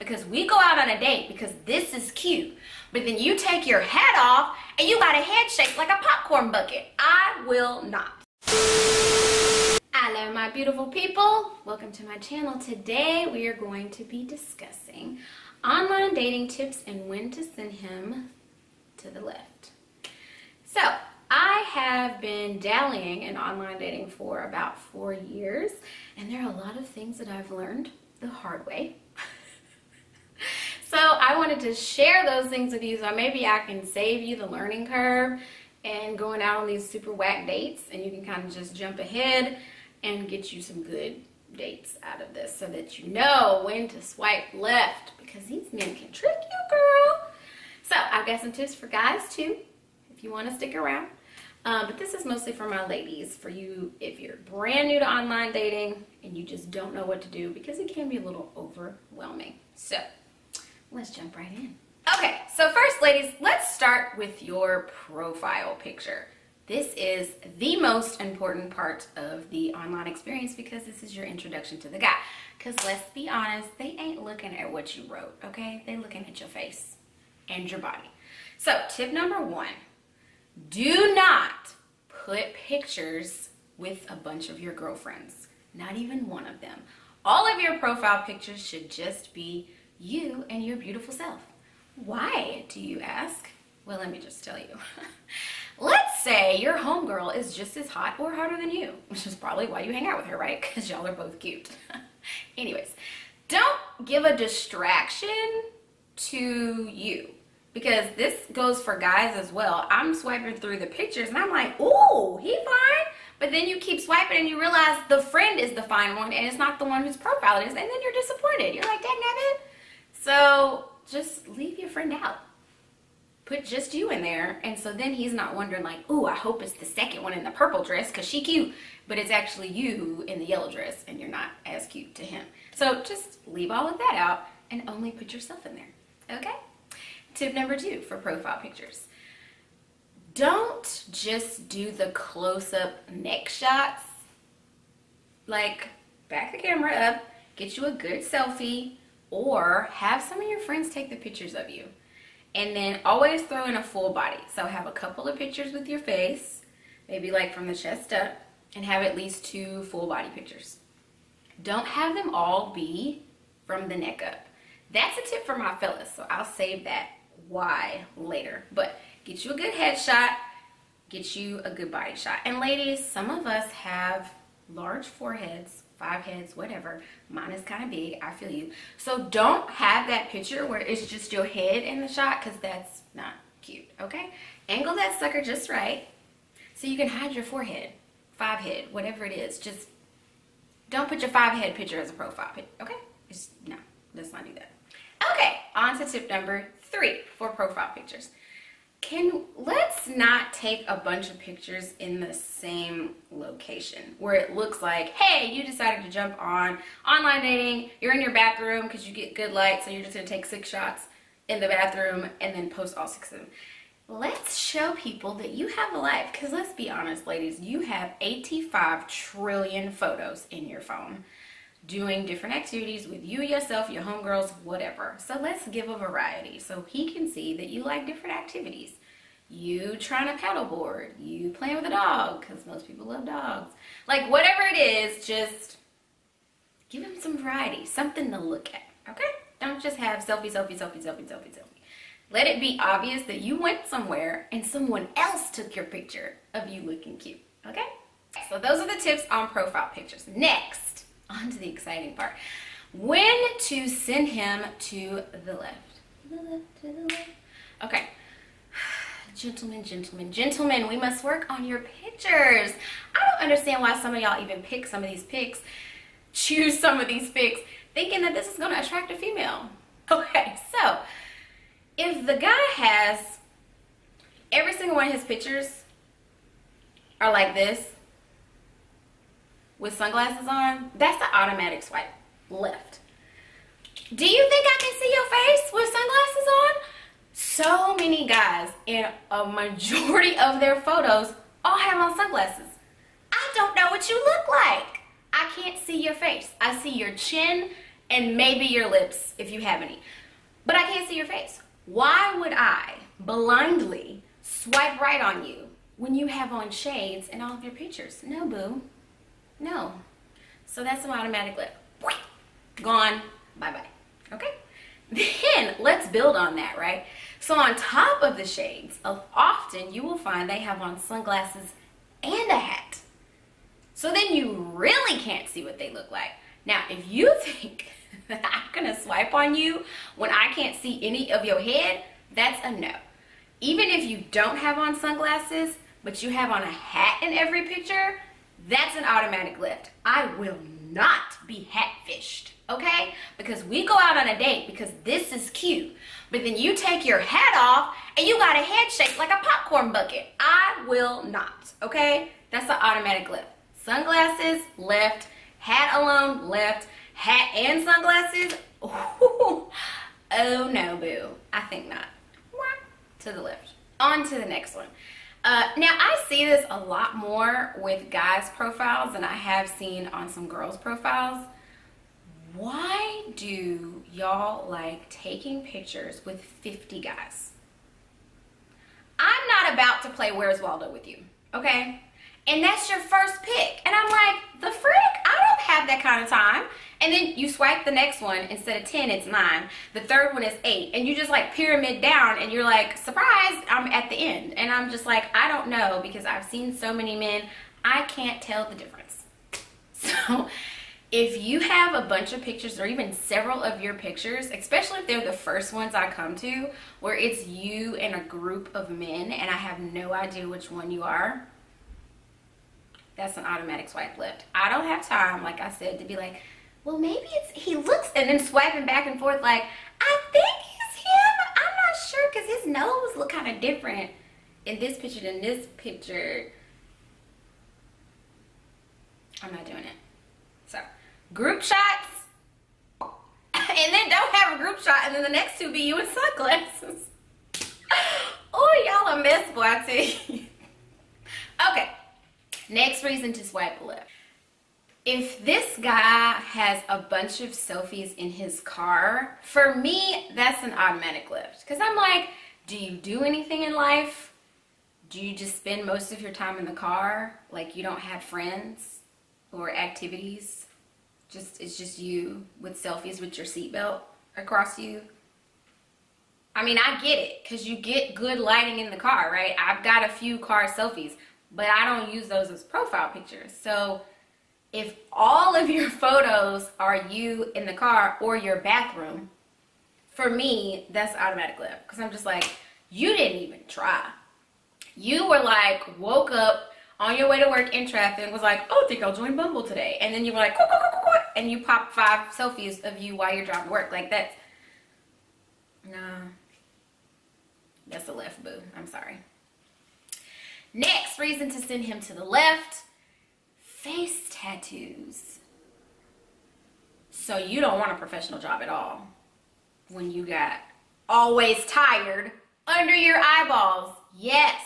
because we go out on a date because this is cute. But then you take your hat off and you got a head shaped like a popcorn bucket. I will not. Hello my beautiful people. Welcome to my channel. Today we are going to be discussing online dating tips and when to send him to the left. So I have been dallying in online dating for about four years and there are a lot of things that I've learned the hard way. So I wanted to share those things with you so maybe I can save you the learning curve and going out on these super whack dates and you can kind of just jump ahead and get you some good dates out of this so that you know when to swipe left because these men can trick you, girl. So I've got some tips for guys too, if you want to stick around. Um, but this is mostly for my ladies, for you if you're brand new to online dating and you just don't know what to do because it can be a little overwhelming. So let's jump right in. Okay, so first ladies, let's start with your profile picture. This is the most important part of the online experience because this is your introduction to the guy. Because let's be honest, they ain't looking at what you wrote, okay? They looking at your face and your body. So tip number one, do not put pictures with a bunch of your girlfriends. Not even one of them. All of your profile pictures should just be you and your beautiful self. Why, do you ask? Well, let me just tell you. Let's say your homegirl is just as hot or hotter than you, which is probably why you hang out with her, right? Because y'all are both cute. Anyways, don't give a distraction to you because this goes for guys as well. I'm swiping through the pictures and I'm like, ooh, he fine. But then you keep swiping and you realize the friend is the fine one and it's not the one whose profile it is. And then you're disappointed. You're like, dang it. So just leave your friend out put just you in there. And so then he's not wondering like, oh, I hope it's the second one in the purple dress because she cute, but it's actually you in the yellow dress and you're not as cute to him. So just leave all of that out and only put yourself in there, okay? Tip number two for profile pictures. Don't just do the close-up neck shots. Like, back the camera up, get you a good selfie, or have some of your friends take the pictures of you. And then always throw in a full body. So have a couple of pictures with your face, maybe like from the chest up, and have at least two full body pictures. Don't have them all be from the neck up. That's a tip for my fellas, so I'll save that why later. But get you a good headshot, get you a good body shot. And ladies, some of us have large foreheads five heads, whatever. Mine is kind of big. I feel you. So don't have that picture where it's just your head in the shot because that's not cute, okay? Angle that sucker just right so you can hide your forehead, five head, whatever it is. Just don't put your five head picture as a profile pic, okay? No, let's not do that. Okay, on to tip number three for profile pictures can let's not take a bunch of pictures in the same location where it looks like hey you decided to jump on online dating. You're in your bathroom because you get good light so you're just going to take six shots in the bathroom and then post all six of them. Let's show people that you have a life because let's be honest ladies you have 85 trillion photos in your phone doing different activities with you, yourself, your homegirls, whatever. So let's give a variety so he can see that you like different activities. You trying to paddleboard, you playing with a dog, because most people love dogs. Like whatever it is, just give him some variety, something to look at, okay? Don't just have selfie, selfie, selfie, selfie, selfie, selfie. Let it be obvious that you went somewhere and someone else took your picture of you looking cute, okay? So those are the tips on profile pictures. Next, on to the exciting part. When to send him to the left. The to the left. Okay. Gentlemen, gentlemen, gentlemen, we must work on your pictures. I don't understand why some of y'all even pick some of these pics, choose some of these pics, thinking that this is going to attract a female. Okay, so if the guy has every single one of his pictures are like this, with sunglasses on, that's the automatic swipe left. Do you think I can see your face with sunglasses on? So many guys in a majority of their photos all have on sunglasses. I don't know what you look like. I can't see your face. I see your chin and maybe your lips if you have any. But I can't see your face. Why would I blindly swipe right on you when you have on shades in all of your pictures? No, boo. No. So that's an automatic lip. Gone. Bye-bye. Okay? Then let's build on that, right? So on top of the shades, often you will find they have on sunglasses and a hat. So then you really can't see what they look like. Now, if you think that I'm gonna swipe on you when I can't see any of your head, that's a no. Even if you don't have on sunglasses, but you have on a hat in every picture, that's an automatic lift. I will not be hat-fished, okay? Because we go out on a date because this is cute. But then you take your hat off and you got a head shaped like a popcorn bucket. I will not, okay? That's an automatic lift. Sunglasses, left. Hat alone, left. Hat and sunglasses, oh, oh no, boo. I think not. To the left. On to the next one. Uh, now, I see this a lot more with guys' profiles than I have seen on some girls' profiles. Why do y'all like taking pictures with 50 guys? I'm not about to play Where's Waldo with you, okay? And that's your first pick. And I'm like, the of time. And then you swipe the next one, instead of 10, it's 9. The third one is 8. And you just like pyramid down and you're like, surprise, I'm at the end. And I'm just like, I don't know because I've seen so many men, I can't tell the difference. So if you have a bunch of pictures or even several of your pictures, especially if they're the first ones I come to, where it's you and a group of men and I have no idea which one you are, that's an automatic swipe left. I don't have time, like I said, to be like, well, maybe it's, he looks, and then swiping back and forth like, I think he's him. I'm not sure because his nose look kind of different in this picture than this picture. I'm not doing it. So, group shots, and then don't have a group shot, and then the next two be you in sunglasses. oh, y'all a mess, boy, I tell you. okay, next reason to swipe left if this guy has a bunch of selfies in his car, for me, that's an automatic lift. Because I'm like, do you do anything in life? Do you just spend most of your time in the car? Like you don't have friends or activities? Just It's just you with selfies with your seatbelt across you? I mean, I get it because you get good lighting in the car, right? I've got a few car selfies, but I don't use those as profile pictures. So if all of your photos are you in the car or your bathroom, for me, that's automatic lift. Because I'm just like, you didn't even try. You were like, woke up on your way to work in traffic and was like, oh, I think I'll join Bumble today. And then you were like, quack, quack, quack, and you pop five selfies of you while you're driving to work. Like that's, no, that's a left boo. I'm sorry. Next reason to send him to the left face tattoos. So you don't want a professional job at all when you got always tired under your eyeballs. Yes,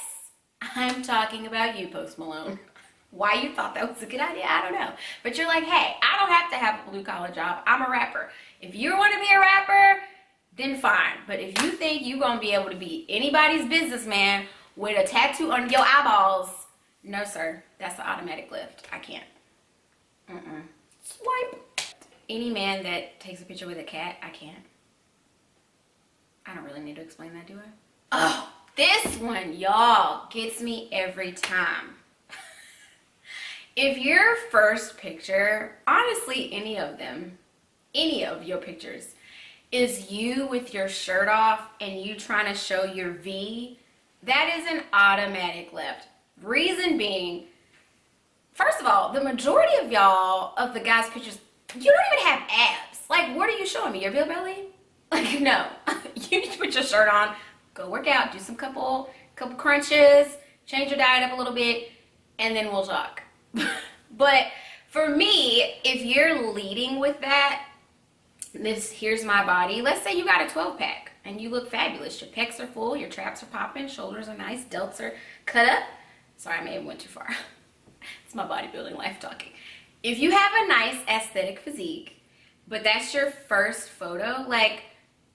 I'm talking about you, Post Malone. Why you thought that was a good idea, I don't know. But you're like, hey, I don't have to have a blue collar job. I'm a rapper. If you want to be a rapper, then fine. But if you think you're going to be able to be anybody's businessman with a tattoo on your eyeballs, no, sir. That's the automatic lift. I can't. Mm-mm. Swipe. Any man that takes a picture with a cat, I can't. I don't really need to explain that, do I? Oh, this one, y'all, gets me every time. if your first picture, honestly, any of them, any of your pictures, is you with your shirt off and you trying to show your V, that is an automatic lift. Reason being, first of all, the majority of y'all, of the guys' pictures, you don't even have abs. Like, what are you showing me? Your bill belly? Like, no. you need to put your shirt on, go work out, do some couple, couple crunches, change your diet up a little bit, and then we'll talk. but for me, if you're leading with that, this here's my body. Let's say you got a 12 pack and you look fabulous. Your pecs are full, your traps are popping, shoulders are nice, delts are cut up. Sorry, I may have went too far. it's my bodybuilding life talking. If you have a nice aesthetic physique but that's your first photo, like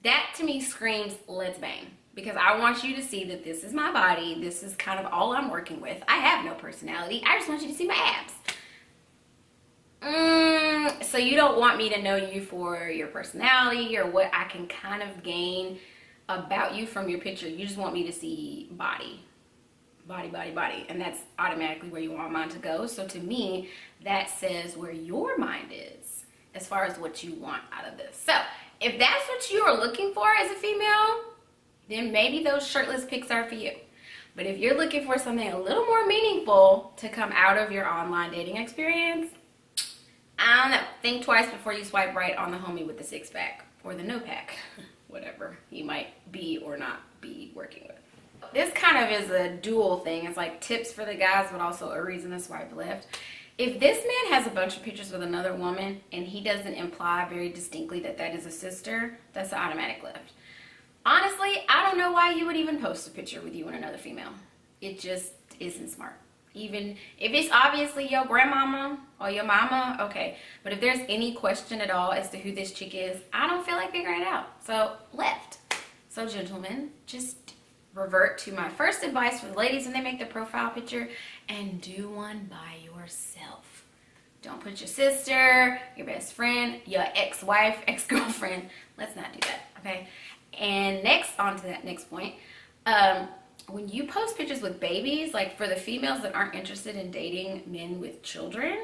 that to me screams, let's bang. Because I want you to see that this is my body. This is kind of all I'm working with. I have no personality. I just want you to see my abs. Mm, so you don't want me to know you for your personality or what I can kind of gain about you from your picture. You just want me to see body. Body, body, body. And that's automatically where you want mine to go. So to me, that says where your mind is as far as what you want out of this. So if that's what you are looking for as a female, then maybe those shirtless pics are for you. But if you're looking for something a little more meaningful to come out of your online dating experience, Think twice before you swipe right on the homie with the six pack or the no pack, whatever he might be or not be working with. This kind of is a dual thing. It's like tips for the guys, but also a reason to swipe left. If this man has a bunch of pictures with another woman and he doesn't imply very distinctly that that is a sister, that's an automatic left. Honestly, I don't know why you would even post a picture with you and another female. It just isn't smart. Even if it's obviously your grandmama or your mama, okay. But if there's any question at all as to who this chick is, I don't feel like figuring it out. So left. So gentlemen, just revert to my first advice for the ladies when they make their profile picture and do one by yourself. Don't put your sister, your best friend, your ex-wife, ex-girlfriend. Let's not do that, okay? And next, on to that next point, um, when you post pictures with babies, like for the females that aren't interested in dating men with children,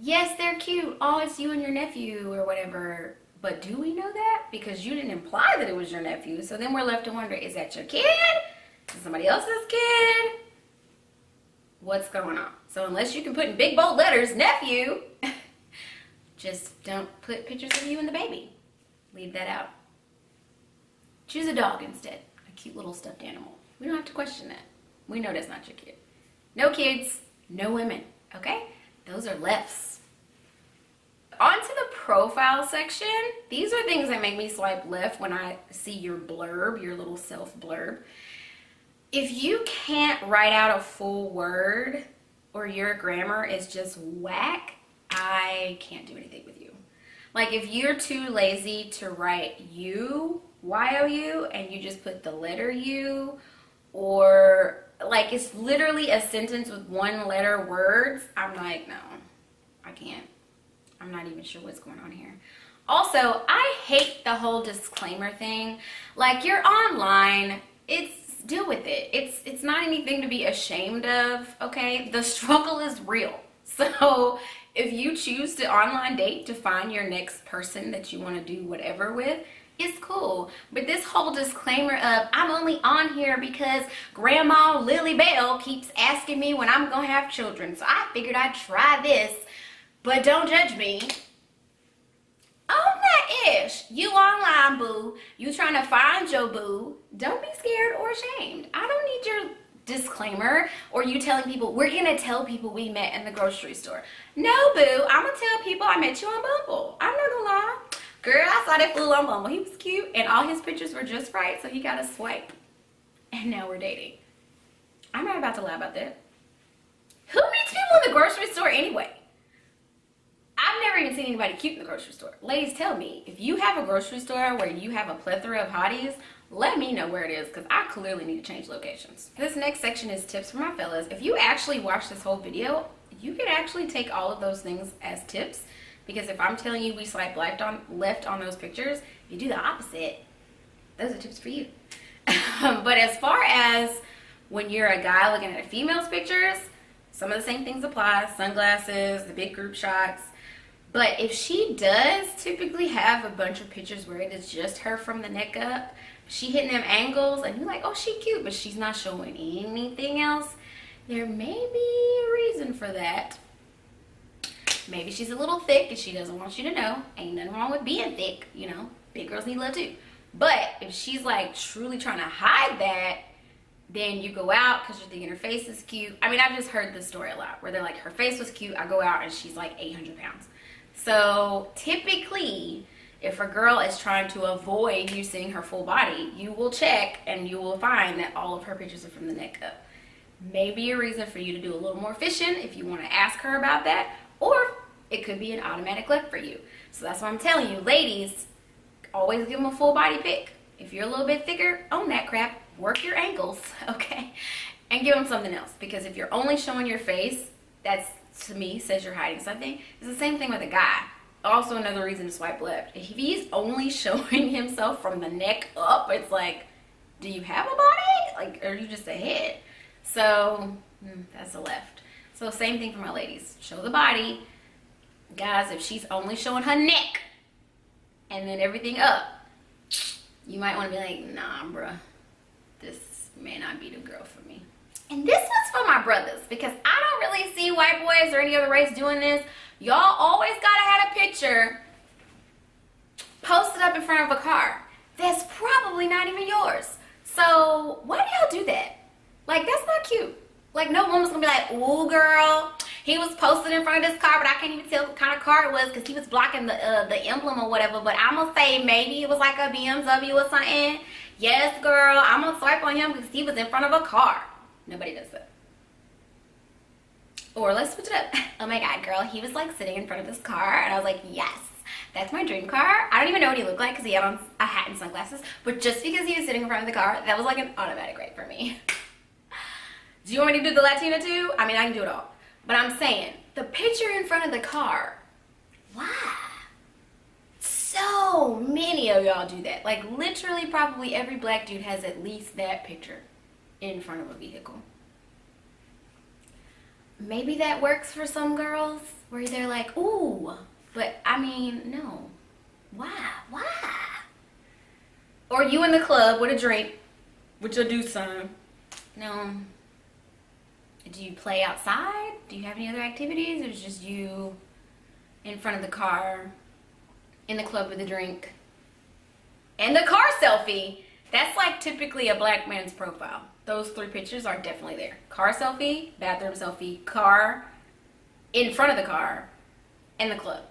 yes, they're cute. Oh, it's you and your nephew or whatever. But do we know that? Because you didn't imply that it was your nephew. So then we're left to wonder, is that your kid? Is somebody else's kid? What's going on? So unless you can put in big bold letters, nephew, just don't put pictures of you and the baby. Leave that out. Choose a dog instead. A cute little stuffed animal. We don't have to question that. We know that's not your kid. No kids, no women, okay? Those are lefts. On to the profile section. These are things that make me swipe left when I see your blurb, your little self blurb. If you can't write out a full word or your grammar is just whack, I can't do anything with you. Like if you're too lazy to write you, Y-O-U, and you just put the letter U or like it's literally a sentence with one letter words, I'm like, no, I can't. I'm not even sure what's going on here. Also, I hate the whole disclaimer thing. Like you're online, it's deal with it. It's it's not anything to be ashamed of, okay? The struggle is real. So, if you choose to online date to find your next person that you want to do whatever with, it's cool. But this whole disclaimer of I'm only on here because Grandma Lily Bell keeps asking me when I'm going to have children. So I figured I'd try this. But don't judge me. Own that ish. You online, boo. You trying to find your boo. Don't be scared or ashamed. I don't need your disclaimer or you telling people we're gonna tell people we met in the grocery store no boo i'm gonna tell people i met you on bumble i'm not gonna lie Girl, I saw that fool on Bumble. He was cute and all his pictures were just right, so he got a swipe. And now we're dating. I'm not about to lie about that. Who meets people in the grocery store anyway? I've never even seen anybody cute in the grocery store. Ladies, tell me, if you have a grocery store where you have a plethora of hotties, let me know where it is because I clearly need to change locations. This next section is tips for my fellas. If you actually watch this whole video, you can actually take all of those things as tips because if I'm telling you we swipe left on left on those pictures, you do the opposite. Those are tips for you. but as far as when you're a guy looking at a female's pictures, some of the same things apply. Sunglasses, the big group shots. But if she does typically have a bunch of pictures where it is just her from the neck up, she hitting them angles and you're like, oh, she cute, but she's not showing anything else, there may be a reason for that. Maybe she's a little thick and she doesn't want you to know. Ain't nothing wrong with being thick, you know. Big girls need love too. But if she's like truly trying to hide that, then you go out because you're thinking her face is cute. I mean, I've just heard this story a lot where they're like, her face was cute. I go out and she's like 800 pounds. So typically, if a girl is trying to avoid you seeing her full body, you will check and you will find that all of her pictures are from the neck up. Maybe a reason for you to do a little more fishing if you want to ask her about that. Or it could be an automatic left for you. So that's why I'm telling you. Ladies, always give them a full body pick. If you're a little bit thicker, own that crap. Work your ankles, okay? And give them something else. Because if you're only showing your face, that's, to me, says you're hiding something. It's the same thing with a guy. Also another reason to swipe left. If he's only showing himself from the neck up, it's like, do you have a body? Like, are you just a head? So, mm, that's a left. So same thing for my ladies. Show the body. Guys, if she's only showing her neck and then everything up, you might want to be like, nah, bruh, this may not be the girl for me. And this was for my brothers because I don't really see white boys or any other race doing this. Y'all always gotta have a picture posted up in front of a car that's probably not even yours. So why do y'all do that? Like that's not cute. Like no woman's gonna be like, ooh girl, he was posted in front of this car, but I can't even tell what kind of car it was because he was blocking the uh, the emblem or whatever. But I'm gonna say maybe it was like a BMW or something. Yes, girl, I'm gonna swipe on him because he was in front of a car. Nobody does that. Or let's switch it up. Oh my god, girl, he was like sitting in front of this car, and I was like, yes, that's my dream car. I don't even know what he looked like because he had on a hat and sunglasses, but just because he was sitting in front of the car, that was like an automatic right for me. do you want me to do the Latina too? I mean, I can do it all. But I'm saying, the picture in front of the car, why? So many of y'all do that. Like literally probably every black dude has at least that picture in front of a vehicle. Maybe that works for some girls where they're like, ooh, but I mean, no. Why? Why? Or you in the club with a drink with your do sign. No. Do you play outside? Do you have any other activities? Or is just you in front of the car in the club with a drink? And the car selfie. That's like typically a black man's profile. Those three pictures are definitely there. Car selfie, bathroom selfie, car, in front of the car, and the club.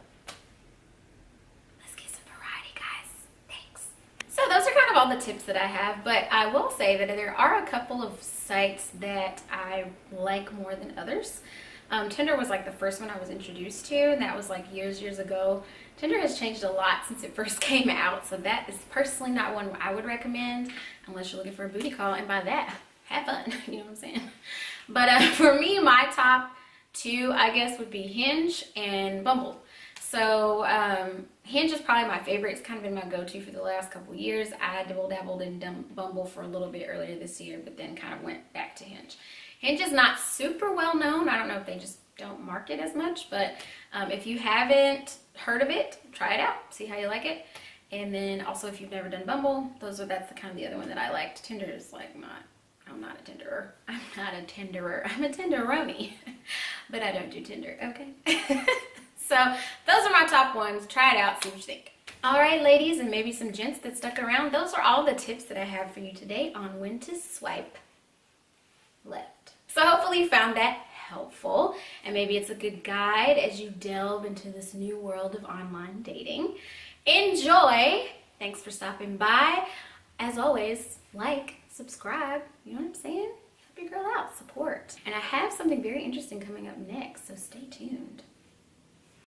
Let's get some variety, guys. Thanks. So those are all the tips that I have, but I will say that there are a couple of sites that I like more than others. Um, Tinder was like the first one I was introduced to, and that was like years, years ago. Tinder has changed a lot since it first came out, so that is personally not one I would recommend unless you're looking for a booty call, and by that, have fun, you know what I'm saying? But uh, for me, my top two, I guess, would be Hinge and Bumble. So um, Hinge is probably my favorite. It's kind of been my go-to for the last couple years. I double-dabbled in Bumble for a little bit earlier this year, but then kind of went back to Hinge. Hinge is not super well known. I don't know if they just don't market as much, but um, if you haven't heard of it, try it out, see how you like it. And then also if you've never done Bumble, those are that's the kind of the other one that I liked. Tinder is like not, I'm not a Tinderer. I'm not a Tinderer. I'm a Tinderoni, but I don't do Tinder, okay? so those are my top ones. Try it out, see what you think. All right, ladies, and maybe some gents that stuck around. Those are all the tips that I have for you today on when to swipe left. So hopefully you found that helpful and maybe it's a good guide as you delve into this new world of online dating. Enjoy! Thanks for stopping by. As always, like, subscribe, you know what I'm saying? Help your girl out, support. And I have something very interesting coming up next, so stay tuned.